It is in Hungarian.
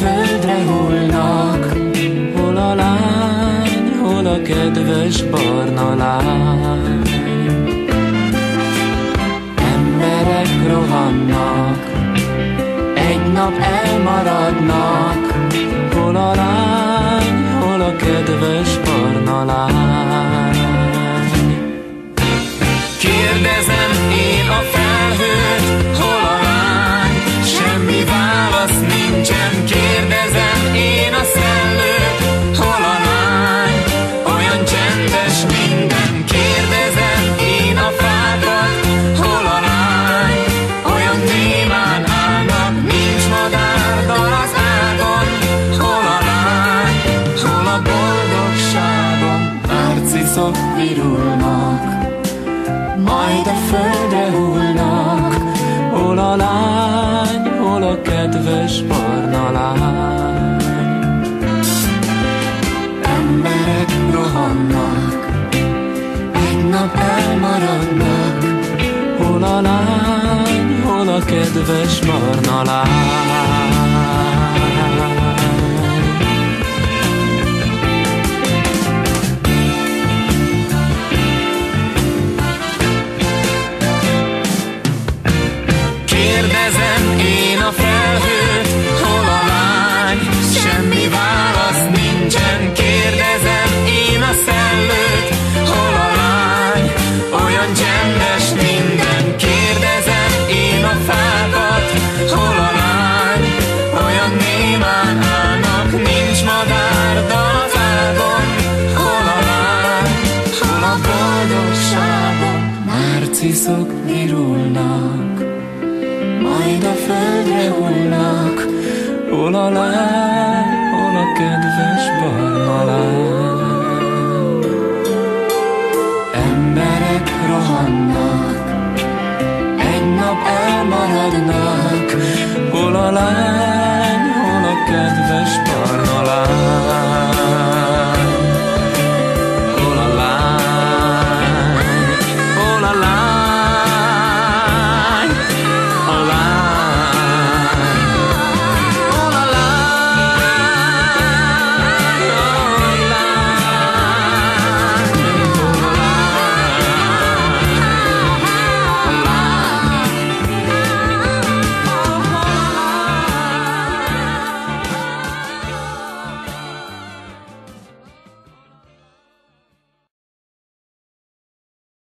földre hullnak, hol a lány, hol a kedves barna lány. Emberek rohannak, egy nap elmaradnak, nincsen, kérdezem én a szellőt, hol a lány, olyan csendes minden, kérdezem én a fákat, hol a lány, olyan némán állnak, nincs madár, dal az ágon, hol a lány, hol a boldogságon, narciszok virulnak. Majd a földre kedves barna lány. Emberek rohannak, egy nap elmaradnak, hol a lány, hol a kedves barna lány. Narciszok virulnak, majd a földre hullnak, hol a lány, hol a kedves barna. Emberek rohannak, egy nap elmaradnak, hol a lány,